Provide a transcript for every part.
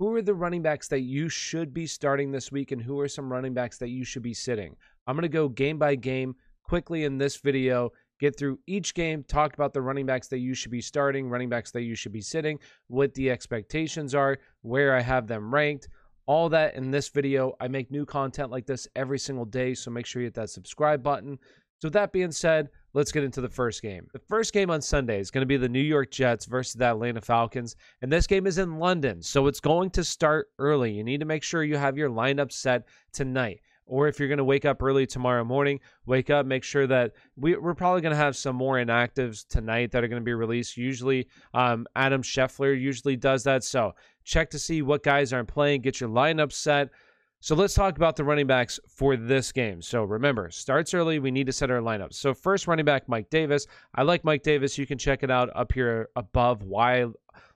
who are the running backs that you should be starting this week and who are some running backs that you should be sitting. I'm going to go game by game quickly in this video, get through each game, talk about the running backs that you should be starting, running backs that you should be sitting, what the expectations are, where I have them ranked, all that in this video. I make new content like this every single day, so make sure you hit that subscribe button. So, with that being said, let's get into the first game. The first game on Sunday is going to be the New York Jets versus the Atlanta Falcons. And this game is in London, so it's going to start early. You need to make sure you have your lineup set tonight. Or if you're going to wake up early tomorrow morning, wake up, make sure that we, are probably going to have some more inactives tonight that are going to be released. Usually, um, Adam Schefter usually does that. So check to see what guys aren't playing, get your lineup set. So let's talk about the running backs for this game. So remember, starts early. We need to set our lineups. So first running back, Mike Davis. I like Mike Davis. You can check it out up here above. Why I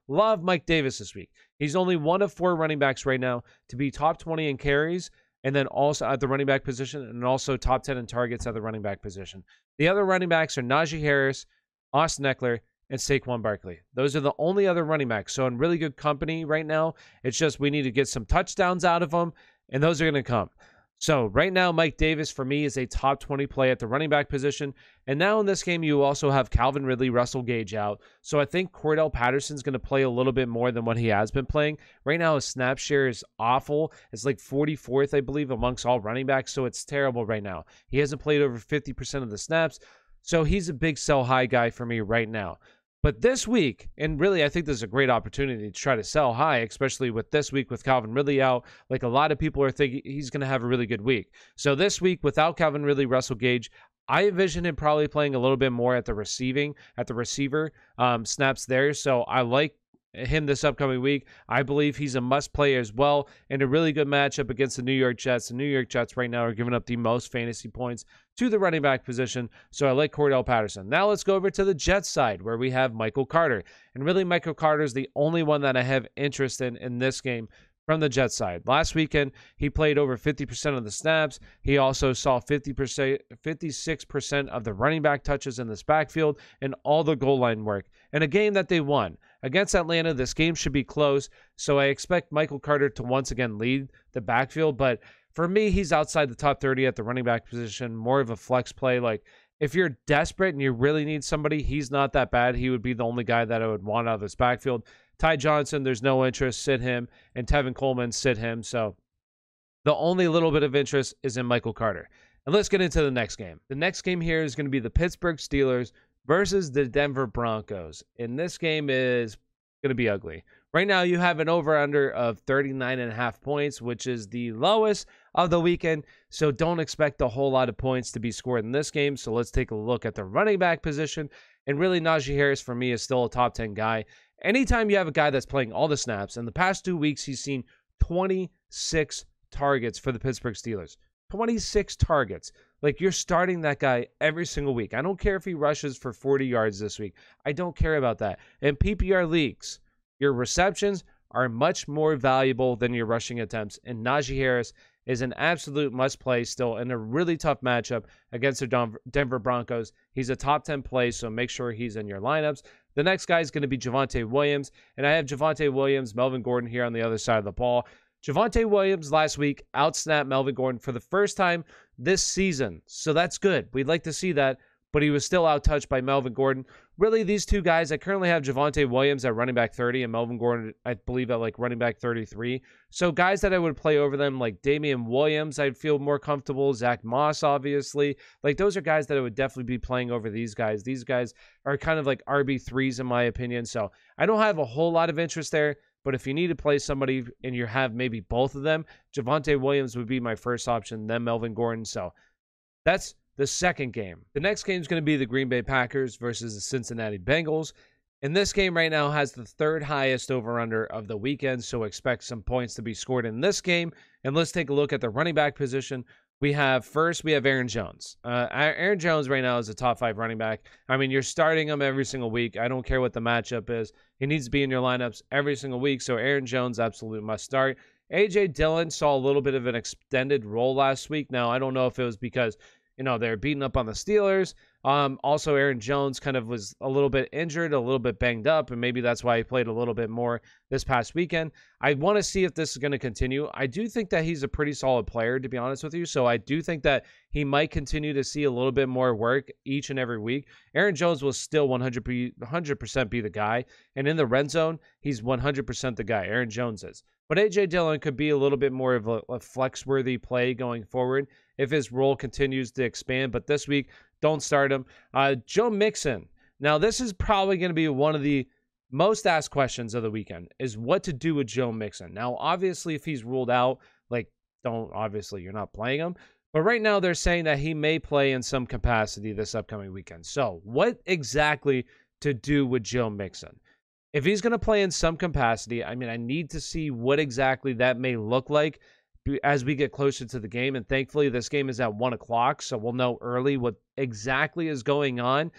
love Mike Davis this week. He's only one of four running backs right now to be top 20 in carries and then also at the running back position and also top 10 in targets at the running back position. The other running backs are Najee Harris, Austin Ekeler, and Saquon Barkley. Those are the only other running backs. So in really good company right now. It's just we need to get some touchdowns out of them and those are going to come. So right now, Mike Davis for me is a top 20 play at the running back position. And now in this game, you also have Calvin Ridley, Russell Gage out. So I think Cordarrelle Patterson's going to play a little bit more than what he has been playing. Right now, his snap share is awful. It's like 44th, I believe, amongst all running backs. So it's terrible right now. He hasn't played over 50% of the snaps. So he's a big sell high guy for me right now. But this week, and really, I think this is a great opportunity to try to sell high, especially with this week with Calvin Ridley out. Like a lot of people are thinking he's going to have a really good week. So this week, without Calvin Ridley, Russell Gage, I envision him probably playing a little bit more at the receiving, at the receiver um, snaps there. So I like him this upcoming week. I believe he's a must play as well and a really good matchup against the New York Jets. The New York Jets right now are giving up the most fantasy points to the running back position. So I like Cordarrelle Patterson. Now let's go over to the Jets side where we have Michael Carter. And really, Michael Carter is the only one that I have interest in in this game from the Jets side. Last weekend, he played over 50% of the snaps. He also saw 50%, 56% of the running back touches in this backfield and all the goal line work. In a game that they won. Against Atlanta, this game should be close, so I expect Michael Carter to once again lead the backfield, but for me, he's outside the top 30 at the running back position, more of a flex play. Like, if you're desperate and you really need somebody, he's not that bad. He would be the only guy that I would want out of this backfield. Ty Johnson, there's no interest, sit him, and Tevin Coleman, sit him. So the only little bit of interest is in Michael Carter. And let's get into the next game. The next game here is going to be the Pittsburgh Steelers versus the Denver Broncos. And this game is going to be ugly. Right now, you have an over under of 39 and a half points, which is the lowest of the weekend. So don't expect a whole lot of points to be scored in this game. So let's take a look at the running back position. And really, Najee Harris for me is still a top 10 guy anytime you have a guy that's playing all the snaps, in the past two weeks, he's seen 26 targets for the Pittsburgh Steelers. 26 targets. Like you're starting that guy every single week. I don't care if he rushes for 40 yards this week. I don't care about that. In PPR leagues, your receptions are much more valuable than your rushing attempts. And Najee Harris is an absolute must play still in a really tough matchup against the Denver Broncos. He's a top 10 play, so make sure he's in your lineups. The next guy is going to be Javonte Williams, and I have Javonte Williams, Melvin Gordon here on the other side of the ball. Javonte Williams last week outsnapped Melvin Gordon for the first time this season, so that's good. We'd like to see that but he was still outtouched by Melvin Gordon. Really, these two guys, I currently have Javonte Williams at running back 30 and Melvin Gordon, I believe, at like running back 33. So guys that I would play over them, like Damien Williams, I'd feel more comfortable. Zach Moss, obviously. Like those are guys that I would definitely be playing over these guys. These guys are kind of like RB3s in my opinion. So I don't have a whole lot of interest there. But if you need to play somebody and you have maybe both of them, Javonte Williams would be my first option, then Melvin Gordon. So that's the second game. The next game is going to be the Green Bay Packers versus the Cincinnati Bengals. And this game right now has the third highest over under of the weekend, so expect some points to be scored in this game. And let's take a look at the running back position. We have first, we have Aaron Jones. Uh, Aaron Jones right now is a top five running back. I mean, you're starting him every single week. I don't care what the matchup is. He needs to be in your lineups every single week. So Aaron Jones, absolute must start. AJ Dillon saw a little bit of an extended role last week. Now, I don't know if it was because you know, they're beating up on the Steelers. Um, also, Aaron Jones kind of was a little bit injured, a little bit banged up, and maybe that's why he played a little bit more this past weekend. I want to see if this is going to continue. I do think that he's a pretty solid player, to be honest with you. So I do think that he might continue to see a little bit more work each and every week. Aaron Jones will still 100 100% be the guy. And in the red zone, he's 100% the guy. Aaron Jones is. But AJ Dillon could be a little bit more of a, a flex worthy play going forward if his role continues to expand. But this week, don't start him. Uh, Joe Mixon. Now, this is probably going to be one of the most asked questions of the weekend is what to do with Joe Mixon. Now, obviously, if he's ruled out, like, don't, obviously, you're not playing him. But right now, they're saying that he may play in some capacity this upcoming weekend. So, what exactly to do with Joe Mixon? if he's going to play in some capacity, I mean, I need to see what exactly that may look like as we get closer to the game. And thankfully, this game is at one o'clock, so we'll know early what exactly is going on.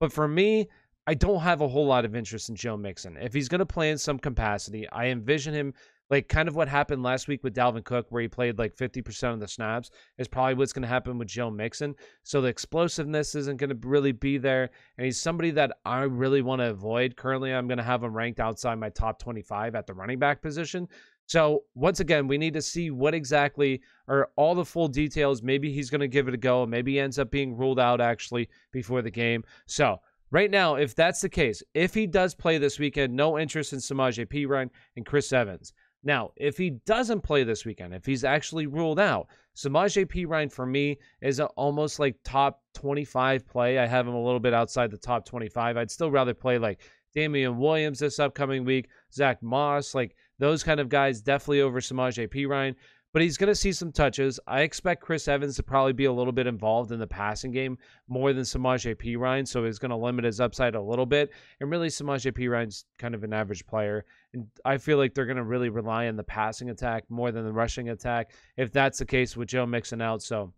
But for me, I don't have a whole lot of interest in Joe Mixon. If he's going to play in some capacity, I envision him like kind of what happened last week with Dalvin Cook, where he played like 50% of the snaps, is probably what's going to happen with Joe Mixon. So the explosiveness isn't going to really be there. And he's somebody that I really want to avoid. Currently, I'm going to have him ranked outside my top 25 at the running back position. So once again, we need to see what exactly are all the full details. Maybe he's going to give it a go. Maybe he ends up being ruled out actually before the game. So right now, if that's the case, if he does play this weekend, no interest in Samaje Perine and Chris Evans. Now, if he doesn't play this weekend, if he's actually ruled out, Samaje Perine for me is a, almost like top 25 play. I have him a little bit outside the top 25. I'd still rather play like Damien Williams this upcoming week, Zach Moss, like those kind of guys, definitely over Samaje Perine, but he's going to see some touches. I expect Chris Evans to probably be a little bit involved in the passing game more than Samaje Perine, so he's going to limit his upside a little bit. And really, Samaje Perine's kind of an average player, and I feel like they're going to really rely on the passing attack more than the rushing attack. If that's the case with Joe Mixon out, so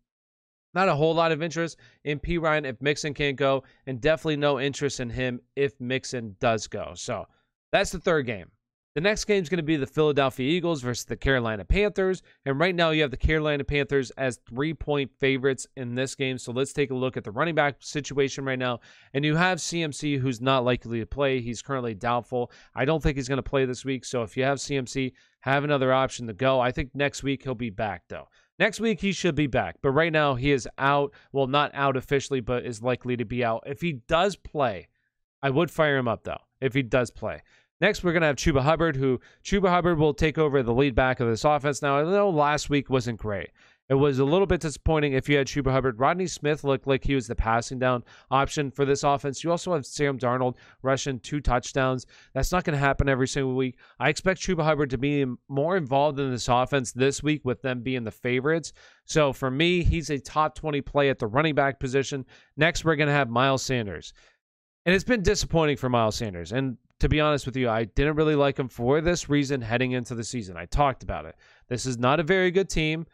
not a whole lot of interest in Perine if Mixon can't go, and definitely no interest in him if Mixon does go. So that's the third game. The next game is going to be the Philadelphia Eagles versus the Carolina Panthers. And right now, you have the Carolina Panthers as three point favorites in this game. So let's take a look at the running back situation right now. And you have CMC, who's not likely to play. He's currently doubtful. I don't think he's going to play this week. So if you have CMC, have another option to go. I think next week he'll be back, though. Next week, he should be back. But right now, he is out. Well, not out officially, but is likely to be out. If he does play, I would fire him up, though, if he does play. Next, we're going to have Chuba Hubbard, who Chuba Hubbard will take over the lead back of this offense. Now, I know last week wasn't great. It was a little bit disappointing if you had Chuba Hubbard. Rodney Smith looked like he was the passing down option for this offense. You also have Sam Darnold rushing two touchdowns. That's not going to happen every single week. I expect Chuba Hubbard to be more involved in this offense this week with them being the favorites. So for me, he's a top 20 play at the running back position. Next, we're going to have Miles Sanders. And it's been disappointing for Miles Sanders. And to be honest with you, I didn't really like him for this reason heading into the season. I talked about it. This is not a very good team.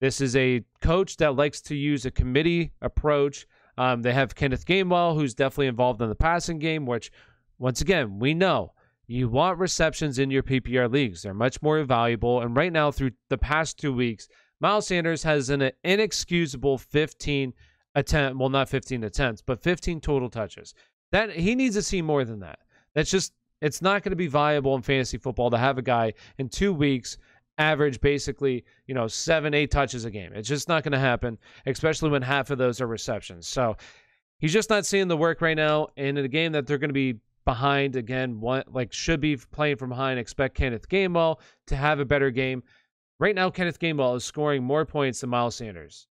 This is a coach that likes to use a committee approach. Um, they have Kenneth Gainwell, who's definitely involved in the passing game, which, once again, we know you want receptions in your PPR leagues. They're much more valuable. And right now, through the past two weeks, Miles Sanders has an inexcusable 15 attempt, well, not 15 attempts, but 15 total touches. That he needs to see more than that. That's just it's not going to be viable in fantasy football to have a guy in two weeks average basically, you know, seven, eight touches a game. It's just not going to happen, especially when half of those are receptions. So he's just not seeing the work right now. And in a game that they're going to be behind again, one like should be playing from behind, expect Kenneth Gainwell to have a better game. Right now, Kenneth Gainwell is scoring more points than Miles Sanders.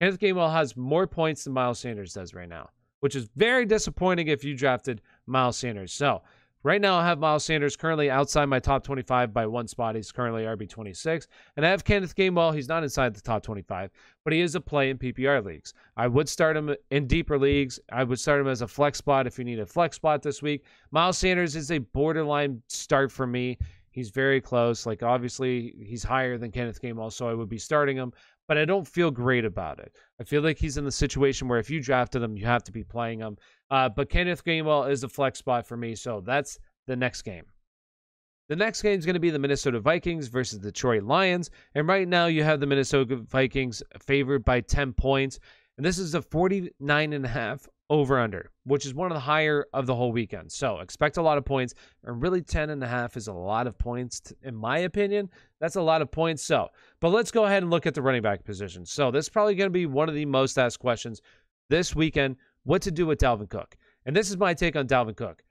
Kenneth Gainwell has more points than Miles Sanders does right now, which is very disappointing if you drafted Miles Sanders. So right now, I have Miles Sanders currently outside my top 25 by one spot. He's currently RB 26. And I have Kenneth Gainwell. He's not inside the top 25, but he is a play in PPR leagues. I would start him in deeper leagues. I would start him as a flex spot if you need a flex spot this week. Miles Sanders is a borderline start for me. He's very close. Like, obviously, he's higher than Kenneth Gainwell, so I would be starting him but I don't feel great about it. I feel like he's in the situation where if you drafted him, you have to be playing him. Uh, but Kenneth Gainwell is a flex spot for me, so that's the next game. The next game is going to be the Minnesota Vikings versus the Detroit Lions. And right now, you have the Minnesota Vikings favored by 10 points. And this is a 49 and a half over under, which is one of the higher of the whole weekend. So expect a lot of points. And really 10 and a half is a lot of points. In my opinion, that's a lot of points. So, but let's go ahead and look at the running back position. So this is probably going to be one of the most asked questions this weekend. What to do with Dalvin Cook? And this is my take on Dalvin Cook.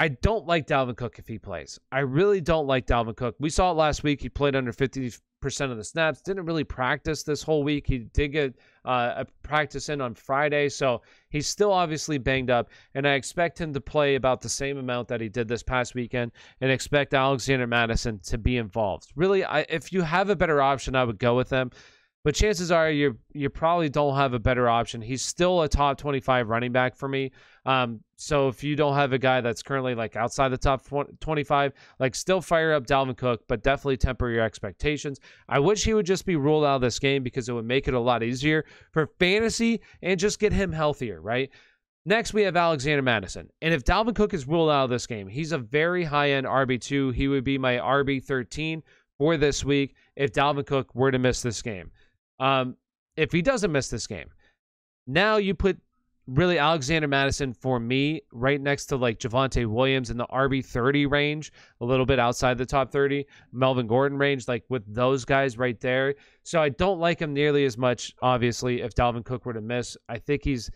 I don't like Dalvin Cook if he plays. I really don't like Dalvin Cook. We saw it last week. He played under 50 percent of the snaps. Didn't really practice this whole week. He did get uh, a practice in on Friday, so he's still obviously banged up. And I expect him to play about the same amount that he did this past weekend, and expect Alexander Mattison to be involved. Really, I, if you have a better option, I would go with him. But chances are you you probably don't have a better option. He's still a top 25 running back for me. Um, so if you don't have a guy that's currently like outside the top 25, like still fire up Dalvin Cook, but definitely temper your expectations. I wish he would just be ruled out of this game because it would make it a lot easier for fantasy and just get him healthier, right? Next, we have Alexander Mattison. And if Dalvin Cook is ruled out of this game, he's a very high end RB2. He would be my RB13 for this week if Dalvin Cook were to miss this game. Um, if he doesn't miss this game, now you put really Alexander Mattison for me right next to like Javonte Williams in the RB 30 range, a little bit outside the top 30, Melvin Gordon range, like with those guys right there. So I don't like him nearly as much, obviously, if Dalvin Cook were to miss. I think he's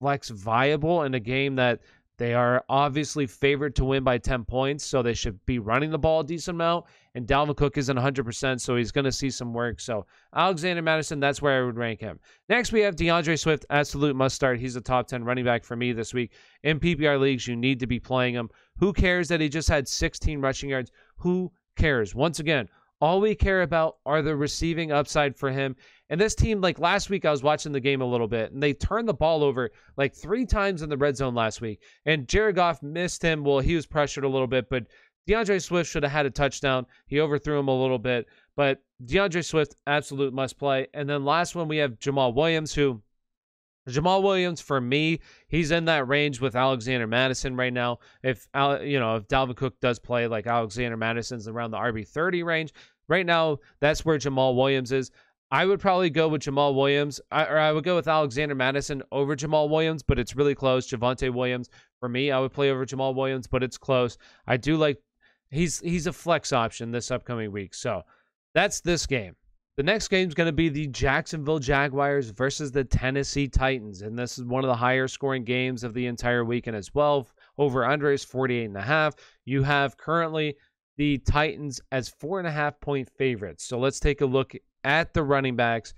flex viable in a game that they are obviously favored to win by 10 points, so they should be running the ball a decent amount. And Dalvin Cook isn't 100%, so he's going to see some work. So Alexander Mattison, that's where I would rank him. Next, we have D'Andre Swift, absolute must start. He's a top 10 running back for me this week. In PPR leagues, you need to be playing him. Who cares that he just had 16 rushing yards? Who cares? Once again, all we care about are the receiving upside for him. And this team, like last week, I was watching the game a little bit, and they turned the ball over like three times in the red zone last week. And Jared Goff missed him. Well, he was pressured a little bit, but D'Andre Swift should have had a touchdown. He overthrew him a little bit, but D'Andre Swift, absolute must play. And then last one, we have Jamaal Williams, who Jamaal Williams, for me, he's in that range with Alexander Mattison right now. If you know, if Dalvin Cook does play like Alexander Mattison's around the RB thirty range, right now that's where Jamaal Williams is. I would probably go with Jamaal Williams, or I would go with Alexander Mattison over Jamaal Williams, but it's really close. Javonte Williams, for me, I would play over Jamaal Williams, but it's close. I do like he's he's a flex option this upcoming week. So that's this game. The next game is going to be the Jacksonville Jaguars versus the Tennessee Titans, and this is one of the higher scoring games of the entire weekend as well. Over under is 48 and a half. You have currently the Titans as four and a half point favorites. So let's take a look at the running backs.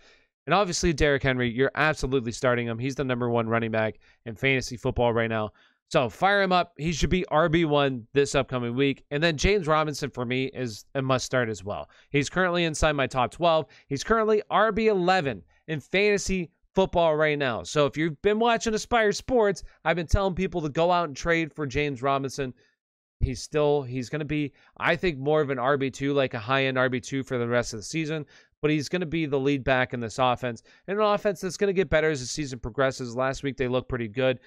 And obviously, Derrick Henry, you're absolutely starting him. He's the number one running back in fantasy football right now. So fire him up. He should be RB1 this upcoming week. And then James Robinson for me is a must start as well. He's currently inside my top 12. He's currently RB11 in fantasy football right now. So if you've been watching Aspire Sports, I've been telling people to go out and trade for James Robinson. He's still he's going to be I think more of an RB2 like a high-end RB2 for the rest of the season, but he's going to be the lead back in this offense. And an offense that's going to get better as the season progresses. Last week they looked pretty good.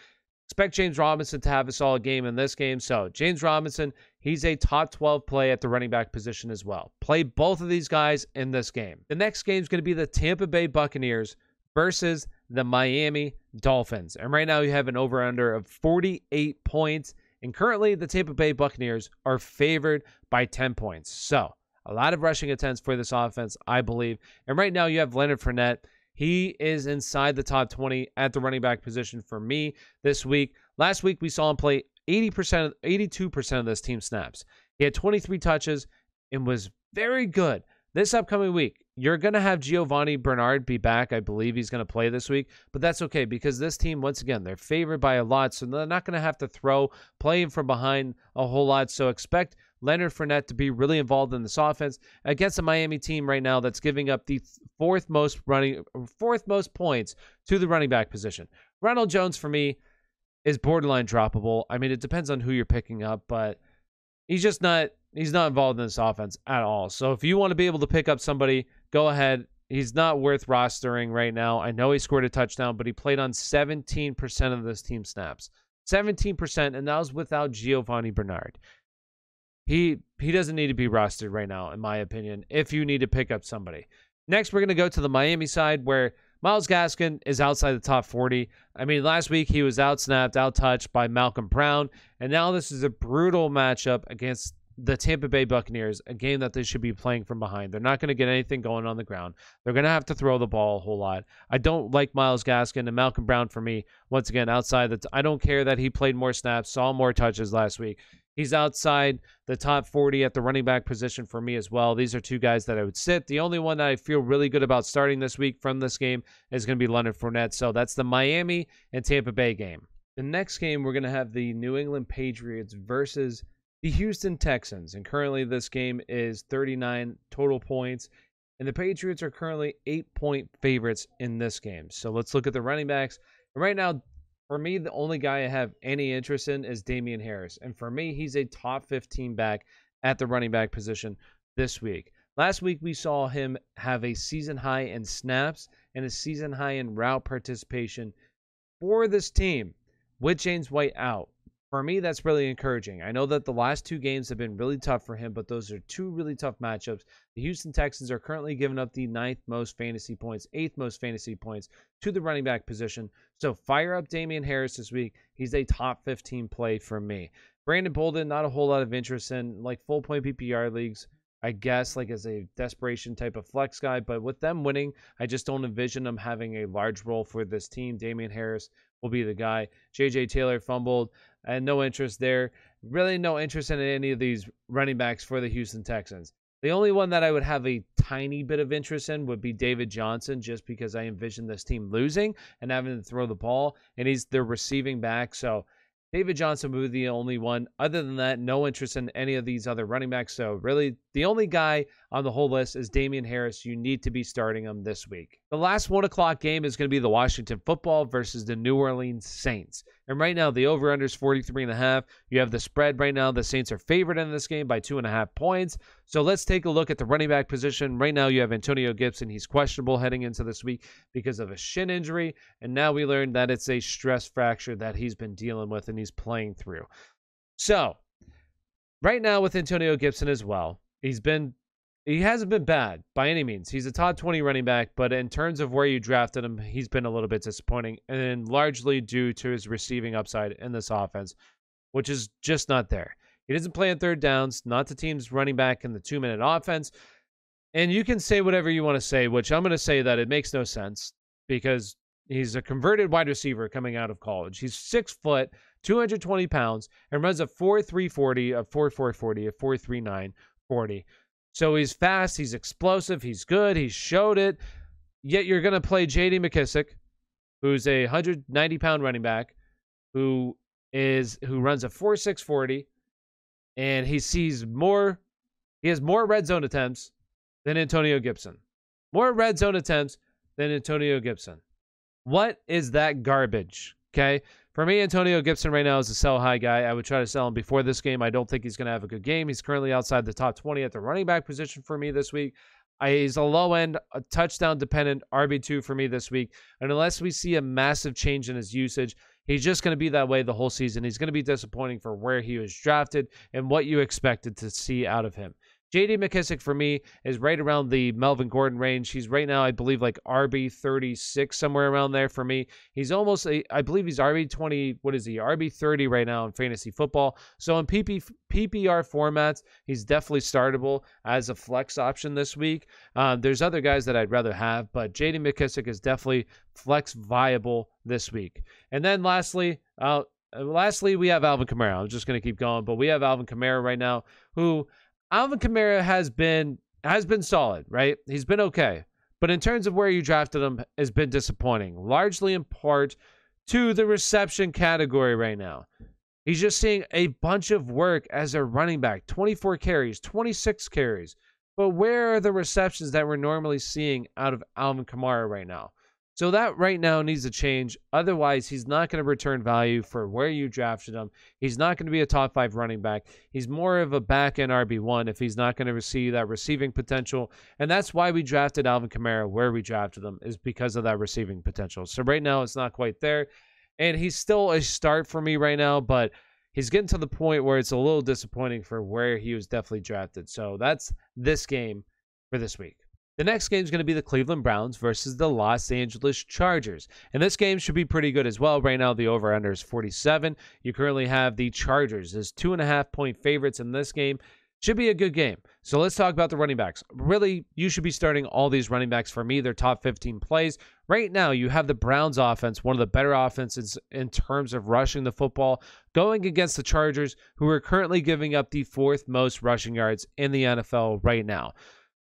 Expect James Robinson to have a solid game in this game. So, James Robinson, he's a top 12 play at the running back position as well. Play both of these guys in this game. The next game is going to be the Tampa Bay Buccaneers versus the Miami Dolphins. And right now you have an over under of 48 points. And currently, the Tampa Bay Buccaneers are favored by 10 points. So, a lot of rushing attempts for this offense, I believe. And right now, you have Leonard Fournette. He is inside the top 20 at the running back position for me this week. Last week, we saw him play 80%, 82% of this team snaps. He had 23 touches and was very good. This upcoming week, you're going to have Giovani Bernard be back. I believe he's going to play this week, but that's okay because this team, once again, they're favored by a lot, so they're not going to have to throw, playing from behind a whole lot. So expect Leonard Fournette to be really involved in this offense against a Miami team right now that's giving up the fourth most running, fourth most points to the running back position. Ronald Jones for me is borderline droppable. I mean, it depends on who you're picking up, but he's just not he's not involved in this offense at all. So if you want to be able to pick up somebody go ahead. He's not worth rostering right now. I know he scored a touchdown, but he played on 17% of this team snaps. 17%, and that was without Giovani Bernard. He he doesn't need to be rostered right now, in my opinion, if you need to pick up somebody. Next, we're going to go to the Miami side where Myles Gaskin is outside the top 40. I mean, last week he was outsnapped, outtouched by Malcolm Brown, and now this is a brutal matchup against the Tampa Bay Buccaneers, a game that they should be playing from behind. They're not going to get anything going on the ground. They're going to have to throw the ball a whole lot. I don't like Myles Gaskin and Malcolm Brown for me. Once again, outside that, I don't care that he played more snaps, saw more touches last week. He's outside the top 40 at the running back position for me as well. These are two guys that I would sit. The only one that I feel really good about starting this week from this game is going to be Leonard Fournette. So that's the Miami and Tampa Bay game. The next game, we're going to have the New England Patriots versus the Houston Texans. And currently, this game is 39 total points. And the Patriots are currently eight point favorites in this game. So let's look at the running backs. right now, for me, the only guy I have any interest in is Damien Harris. And for me, he's a top 15 back at the running back position this week. Last week, we saw him have a season high in snaps and a season high in route participation for this team with James White out for me, that's really encouraging. I know that the last two games have been really tough for him, but those are two really tough matchups. The Houston Texans are currently giving up the ninth most fantasy points, eighth most fantasy points to the running back position. So fire up Damien Harris this week. He's a top 15 play for me. Brandon Bolden, not a whole lot of interest in like full point PPR leagues. I guess like as a desperation type of flex guy, but with them winning, I just don't envision them having a large role for this team. Damien Harris will be the guy. JJ Taylor fumbled and no interest there. Really, no interest in any of these running backs for the Houston Texans. The only one that I would have a tiny bit of interest in would be David Johnson, just because I envision this team losing and having to throw the ball, and he's their receiving back. So David Johnson would be the only one. Other than that, no interest in any of these other running backs. So, really, the only guy on the whole list is Damien Harris. You need to be starting him this week. The last one o'clock game is going to be the Washington football versus the New Orleans Saints. And right now, the over under is 43 and a half. You have the spread right now. The Saints are favored in this game by two and a half points. So let's take a look at the running back position. Right now, you have Antonio Gibson. He's questionable heading into this week because of a shin injury. And now we learned that it's a stress fracture that he's been dealing with and he's playing through. So, right now, with Antonio Gibson as well, he's been he hasn't been bad by any means. He's a top 20 running back, but in terms of where you drafted him, he's been a little bit disappointing, and largely due to his receiving upside in this offense, which is just not there. He doesn't play on third downs, not the team's running back in the two minute offense. And you can say whatever you want to say, which I'm going to say that it makes no sense because he's a converted wide receiver coming out of college. He's six foot, 220 pounds, and runs a 4.340, a 4.440, a 4.39 40. So he's fast, he's explosive, he's good, he showed it. Yet you're going to play J.D. McKissic, who's a 190 pound running back, who is who runs a 4.640, and he sees more. He has more red zone attempts than Antonio Gibson. More red zone attempts than Antonio Gibson. What is that garbage? Okay. For me, Antonio Gibson right now is a sell high guy. I would try to sell him before this game. I don't think he's going to have a good game. He's currently outside the top 20 at the running back position for me this week. I, he's a low end, a touchdown dependent RB2 for me this week. And unless we see a massive change in his usage, he's just going to be that way the whole season. He's going to be disappointing for where he was drafted and what you expected to see out of him. JD McKissic for me is right around the Melvin Gordon range. He's right now, I believe, like RB 36, somewhere around there for me. He's almost, I believe he's RB 20, what is he? RB 30 right now in fantasy football. So in PP, PPR formats, he's definitely startable as a flex option this week. Um, there's other guys that I'd rather have, but JD McKissic is definitely flex viable this week. And then lastly, uh, lastly, we have Alvin Kamara. I'm just going to keep going, but we have Alvin Kamara right now who Alvin Kamara has been has been solid, right? He's been okay. But in terms of where you drafted him has been disappointing, largely in part to the reception category right now. He's just seeing a bunch of work as a running back 24 carries, 26 carries. But where are the receptions that we're normally seeing out of Alvin Kamara right now? So that right now needs to change. Otherwise, he's not going to return value for where you drafted him. He's not going to be a top five running back. He's more of a back end RB1 if he's not going to receive that receiving potential. And that's why we drafted Alvin Kamara where we drafted him, is because of that receiving potential. So right now, it's not quite there. And he's still a start for me right now, but he's getting to the point where it's a little disappointing for where he was definitely drafted. So that's this game for this week. The next game is going to be the Cleveland Browns versus the Los Angeles Chargers. And this game should be pretty good as well. Right now, the over under is 47. You currently have the Chargers as two and a half point favorites in this game. Should be a good game. So let's talk about the running backs. Really, you should be starting all these running backs for me. They're top 15 plays. Right now, you have the Browns offense, one of the better offenses in terms of rushing the football, going against the Chargers, who are currently giving up the fourth most rushing yards in the NFL right now.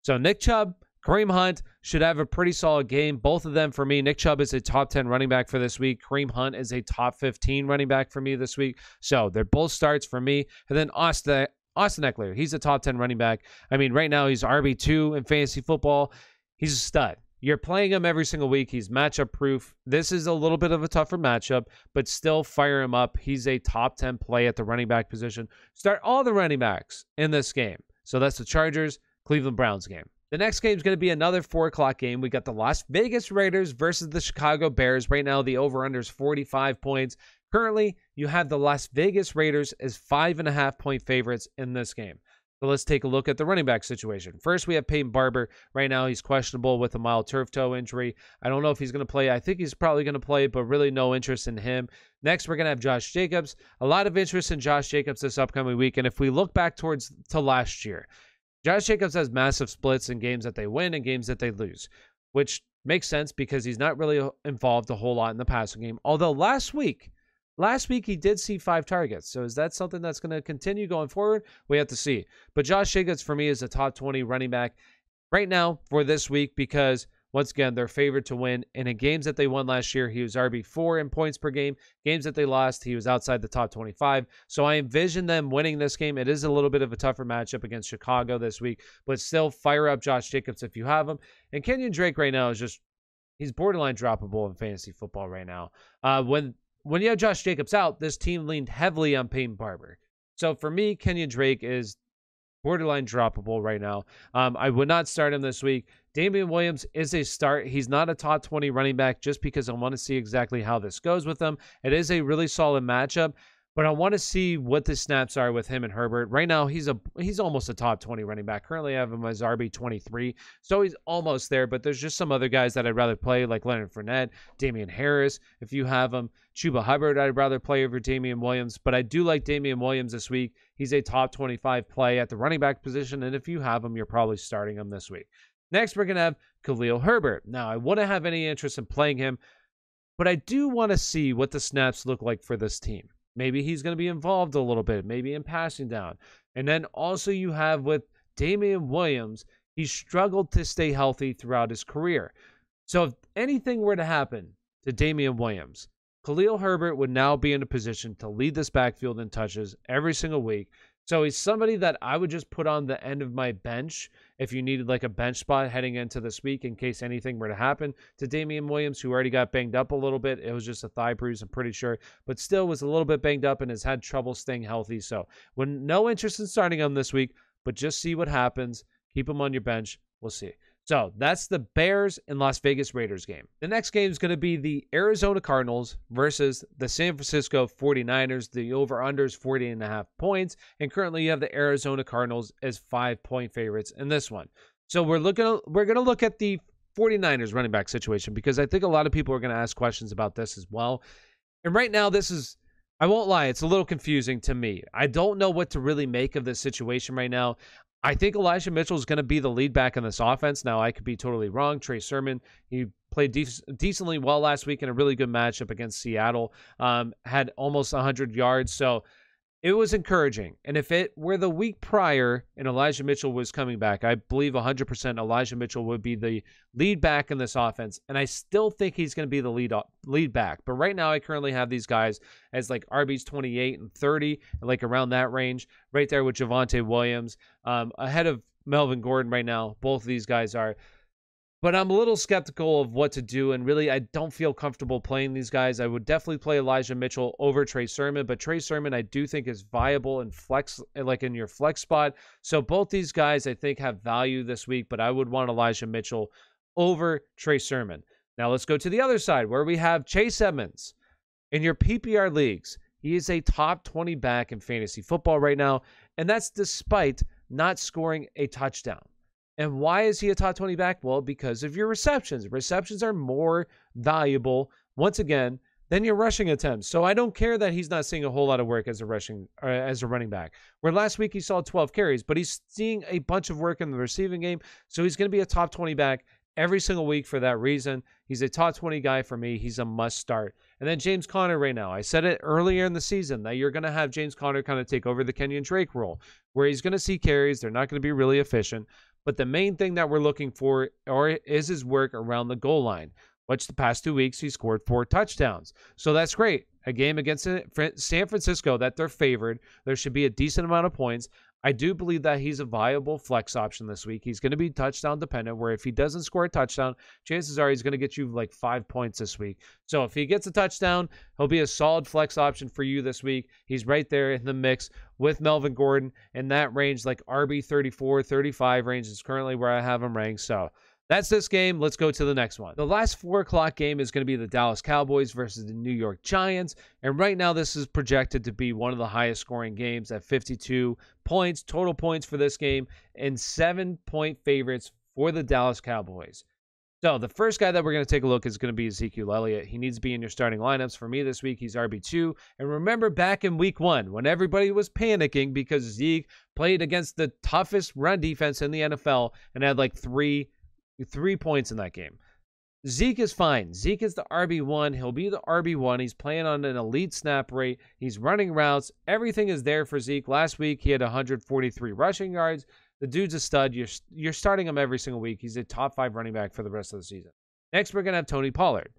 So Nick Chubb, Kareem Hunt should have a pretty solid game. Both of them for me. Nick Chubb is a top 10 running back for this week. Kareem Hunt is a top 15 running back for me this week. So they're both starts for me. And then Austin Austin Ekeler, he's a top 10 running back. I mean, right now he's RB2 in fantasy football. He's a stud. You're playing him every single week. He's matchup proof. This is a little bit of a tougher matchup, but still fire him up. He's a top 10 play at the running back position. Start all the running backs in this game. So that's the Chargers, Cleveland Browns game. The next game is going to be another four o'clock game. We got the Las Vegas Raiders versus the Chicago Bears. Right now, the over under is 45 points. Currently, you have the Las Vegas Raiders as five and a half point favorites in this game. So let's take a look at the running back situation. First, we have Peyton Barber. Right now, he's questionable with a mild turf toe injury. I don't know if he's going to play. I think he's probably going to play, but really no interest in him. Next, we're going to have Josh Jacobs. A lot of interest in Josh Jacobs this upcoming week. And if we look back towards to last year, Josh Jacobs has massive splits in games that they win and games that they lose, which makes sense because he's not really uh, involved a whole lot in the passing game. Although last week, Last week he did see five targets. So is that something that's going to continue going forward? We have to see. But Josh Jacobs for me is a top 20 running back right now for this week because once again they're favored to win. And in games that they won last year, he was RB4 in points per game. Games that they lost, he was outside the top 25. So I envision them winning this game. It is a little bit of a tougher matchup against Chicago this week, but still fire up Josh Jacobs if you have him. And Kenyon Drake right now is just he's borderline droppable in fantasy football right now. Uh, when when you have Josh Jacobs out, this team leaned heavily on Peyton Barber. So for me, Kenyon Drake is borderline droppable right now. Um, I would not start him this week. Damien Williams is a start. He's not a top 20 running back just because I want to see exactly how this goes with him. It is a really solid matchup but I want to see what the snaps are with him and Herbert. Right now, he's a he's almost a top 20 running back. Currently, I have him as RB 23, so he's almost there. But there's just some other guys that I'd rather play, like Leonard Fournette, Damien Harris. If you have him, Chuba Hubbard, I'd rather play over Damien Williams. But I do like Damien Williams this week. He's a top 25 play at the running back position, and if you have him, you're probably starting him this week. Next, we're gonna have Khalil Herbert. Now, I wouldn't have any interest in playing him, but I do want to see what the snaps look like for this team. Maybe he's going to be involved a little bit, maybe in passing down. And then also you have with Damien Williams, he struggled to stay healthy throughout his career. So if anything were to happen to Damien Williams, Khalil Herbert would now be in a position to lead this backfield in touches every single week. So he's somebody that I would just put on the end of my bench if you needed like a bench spot heading into this week in case anything were to happen to Damien Williams, who already got banged up a little bit. It was just a thigh bruise, I'm pretty sure, but still was a little bit banged up and has had trouble staying healthy. So when no interest in starting him this week, but just see what happens. Keep him on your bench. We'll see. So that's the Bears and Las Vegas Raiders game. The next game is going to be the Arizona Cardinals versus the San Francisco 49ers. The over unders 40 and a half points. And currently you have the Arizona Cardinals as five point favorites in this one. So we're looking we're going to look at the 49ers running back situation because I think a lot of people are going to ask questions about this as well. And right now this is I won't lie, it's a little confusing to me. I don't know what to really make of this situation right now. I think Elijah Mitchell is going to be the lead back in this offense. Now, I could be totally wrong. Trey Sermon, he played de- decently well last week in a really good matchup against Seattle, um, had almost 100 yards. So it was encouraging. And if it were the week prior and Elijah Mitchell was coming back, I believe 100% Elijah Mitchell would be the lead back in this offense. And I still think he's going to be the lead lead back. But right now, I currently have these guys as like RB's 28 and 30, like around that range, right there with Javonte Williams, um, ahead of Melvin Gordon right now. Both of these guys are. But I'm a little skeptical of what to do, and really, I don't feel comfortable playing these guys. I would definitely play Elijah Mitchell over Trey Sermon, but Trey Sermon I do think is viable and flex, eh, like in your flex spot. So both these guys I think have value this week, but I would want Elijah Mitchell over Trey Sermon. Now let's go to the other side where we have Chase Edmonds in your PPR leagues. He is a top 20 back in fantasy football right now, and that's despite not scoring a touchdown. And why is he a top 20 back? Well, because of your receptions. Receptions are more valuable, once again, than your rushing attempts. So I don't care that he's not seeing a whole lot of work as a rushing uh, as a running back. Where last week he saw 12 carries, but he's seeing a bunch of work in the receiving game. So he's going to be a top 20 back every single week for that reason. He's a top 20 guy for me. He's a must start. And then James Conner right now. I said it earlier in the season that you're going to have James Conner kind of take over the Kenyon Drake role, where he's going to see carries. They're not going to be really efficient. But the main thing that we're looking for or is his work around the goal line. Which the past two weeks he scored four touchdowns. So that's great. A game against San Francisco that they're favored. There should be a decent amount of points. I do believe that he's a viable flex option this week. He's going to be touchdown dependent, where if he doesn't score a touchdown, chances are he's going to get you like five points this week. So if he gets a touchdown, he'll be a solid flex option for you this week. He's right there in the mix with Melvin Gordon in that range, like RB 34, 35 range is currently where I have him ranked. So that's this game. Let's go to the next one. The last four o'clock game is going to be the Dallas Cowboys versus the New York Giants. And right now, this is projected to be one of the highest scoring games at 52 points, total points for this game, and seven point favorites for the Dallas Cowboys. So the first guy that we're going to take a look is going to be Ezekiel Elliott. He needs to be in your starting lineups. For me this week, he's RB2. And remember back in week one when everybody was panicking because Zeke played against the toughest run defense in the NFL and had like three three points in that game. Zeke is fine. Zeke is the RB1. He'll be the RB1. He's playing on an elite snap rate. He's running routes. Everything is there for Zeke. Last week, he had 143 rushing yards. The dude's a stud. You're, you're starting him every single week. He's a top five running back for the rest of the season. Next, we're going to have Tony Pollard.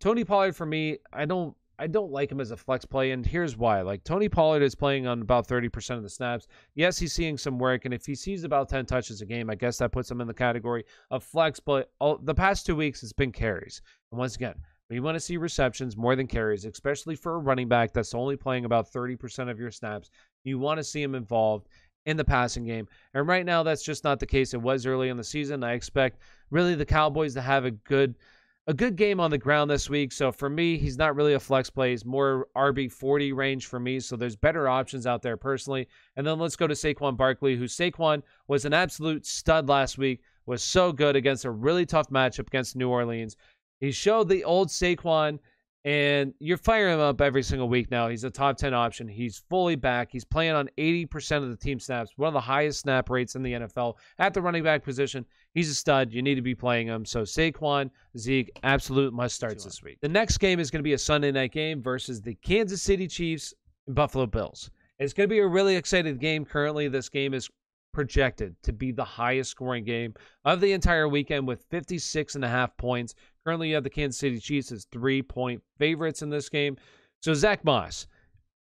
Tony Pollard, for me, I don't I don't like him as a flex play, and here's why. Like Tony Pollard is playing on about 30% of the snaps. Yes, he's seeing some work, and if he sees about 10 touches a game, I guess that puts him in the category of flex. But all, the past two weeks, it's been carries. And once again, we want to see receptions more than carries, especially for a running back that's only playing about 30% of your snaps. You want to see him involved in the passing game. And right now, that's just not the case. It was early in the season. I expect really the Cowboys to have a good – a good game on the ground this week. So for me, he's not really a flex play. He's more RB 40 range for me. So there's better options out there personally. And then let's go to Saquon Barkley, who Saquon was an absolute stud last week, was so good against a really tough matchup against New Orleans. He showed the old Saquon and you're firing him up every single week now. He's a top 10 option. He's fully back. He's playing on 80% of the team snaps, one of the highest snap rates in the NFL at the running back position. He's a stud. You need to be playing him. So Saquon, Zeke, absolute must starts this week. The next game is going to be a Sunday night game versus the Kansas City Chiefs and Buffalo Bills. It's going to be a really exciting game. Currently, this game is projected to be the highest scoring game of the entire weekend with 56 and a half points. Currently, you have the Kansas City Chiefs as three point favorites in this game. So, Zach Moss,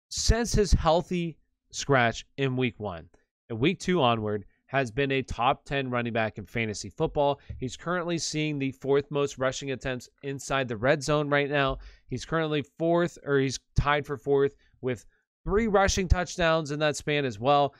since his healthy scratch in week one, and week two onward, has been a top 10 running back in fantasy football. He's currently seeing the fourth most rushing attempts inside the red zone right now. He's currently fourth, or he's tied for fourth with three rushing touchdowns in that span as well.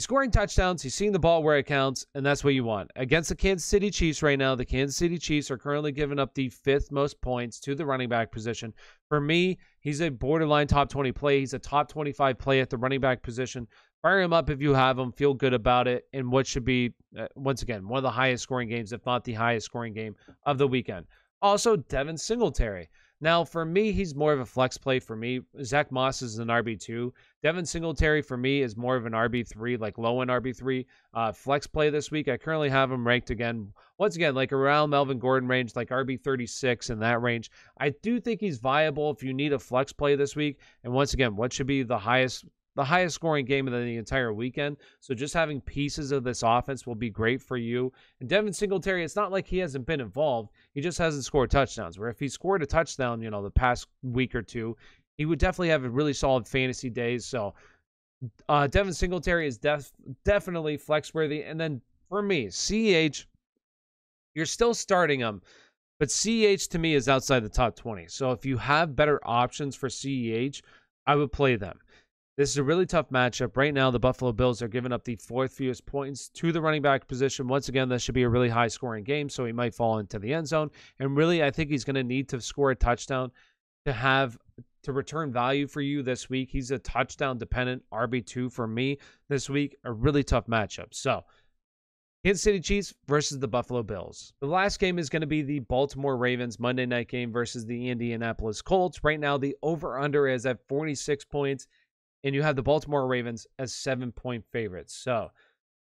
He's scoring touchdowns. He's seeing the ball where it counts, and that's what you want. Against the Kansas City Chiefs right now, the Kansas City Chiefs are currently giving up the fifth most points to the running back position. For me, he's a borderline top 20 play. He's a top 25 play at the running back position. Fire him up if you have him. Feel good about it. And what should be, uh, once again, one of the highest scoring games, if not the highest scoring game of the weekend. Also, Devin Singletary. Now, for me, he's more of a flex play for me. Zach Moss is an RB2. Devin Singletary, for me, is more of an RB3, like low end RB3. Uh, flex play this week. I currently have him ranked again, once again, like around Melvin Gordon range, like RB36 in that range. I do think he's viable if you need a flex play this week. And once again, what should be the highest the highest scoring game of the entire weekend. So just having pieces of this offense will be great for you. And Devin Singletary, it's not like he hasn't been involved. He just hasn't scored touchdowns. Where if he scored a touchdown, you know, the past week or two, he would definitely have a really solid fantasy days. So uh, Devin Singletary is def- definitely flex worthy. And then for me, CEH, you're still starting him. But CEH to me is outside the top 20. So if you have better options for CEH, I would play them. This is a really tough matchup. Right now, the Buffalo Bills are giving up the fourth fewest points to the running back position. Once again, this should be a really high scoring game, so he might fall into the end zone. And really, I think he's going to need to score a touchdown to have to return value for you this week. He's a touchdown dependent RB2 for me this week. A really tough matchup. So Kansas City Chiefs versus the Buffalo Bills. The last game is going to be the Baltimore Ravens Monday night game versus the Indianapolis Colts. Right now, the over under is at 46 points, and you have the Baltimore Ravens as seven point favorites. So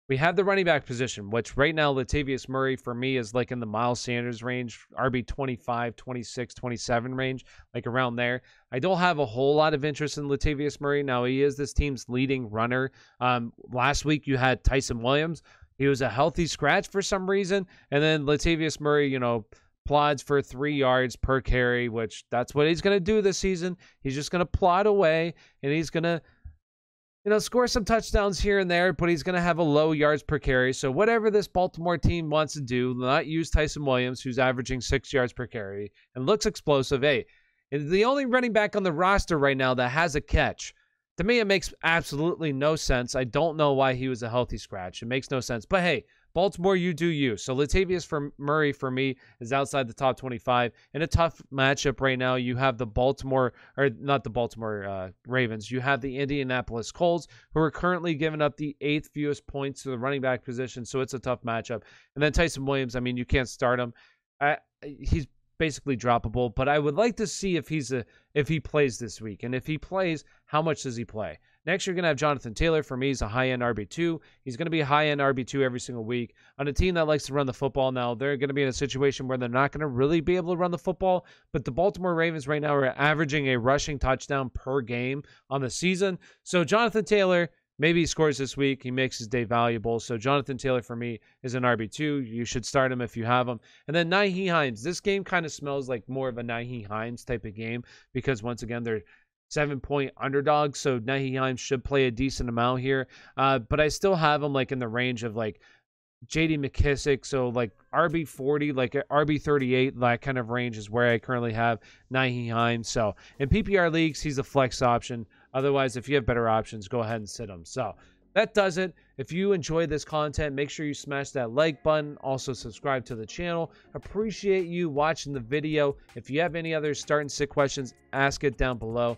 we have the running back position, which right now, Latavius Murray for me is like in the Miles Sanders range, RB 25, 26, 27 range, like around there. I don't have a whole lot of interest in Latavius Murray. Now, he is this team's leading runner. Um, last week, you had Ty'Son Williams he was a healthy scratch for some reason. And then Latavius Murray, you know, plods for three yards per carry, which that's what he's going to do this season. He's just going to plod away and he's going to, you know, score some touchdowns here and there, but he's going to have a low yards per carry. So whatever this Baltimore team wants to do, not use Ty'Son Williams, who's averaging six yards per carry and looks explosive. Hey, the only running back on the roster right now that has a catch to me, it makes absolutely no sense. I don't know why he was a healthy scratch. It makes no sense. But hey, Baltimore, you do you. So Latavius for Murray for me is outside the top 25. In a tough matchup right now, you have the Baltimore, or not the Baltimore uh, Ravens. You have the Indianapolis Colts, who are currently giving up the eighth fewest points to the running back position. So it's a tough matchup. And then Ty'Son Williams, I mean, you can't start him. I, he's basically droppable. But I would like to see if he's a if he plays this week, and if he plays, how much does he play? Next, you're gonna have Jonathan Taylor. For me, he's a high end RB two. He's gonna be a high end RB two every single week on a team that likes to run the football. Now they're gonna be in a situation where they're not gonna really be able to run the football. But the Baltimore Ravens right now are averaging a rushing touchdown per game on the season. So Jonathan Taylor Maybe he scores this week. He makes his day valuable. So Jonathan Taylor for me is an RB2. You should start him if you have him. And then Nyheim Hines. This game kind of smells like more of a Nyheim Hines type of game because once again, they're seven point underdog. So Hines should play a decent amount here. Uh, but I still have him like in the range of like JD McKissic. So like RB 40, like RB 38, that kind of range is where I currently have Hines. So in PPR leagues, he's a flex option. Otherwise, if you have better options, go ahead and sit them. So that does it. If you enjoy this content, make sure you smash that like button. Also, subscribe to the channel. Appreciate you watching the video. If you have any other start and sit questions, ask it down below.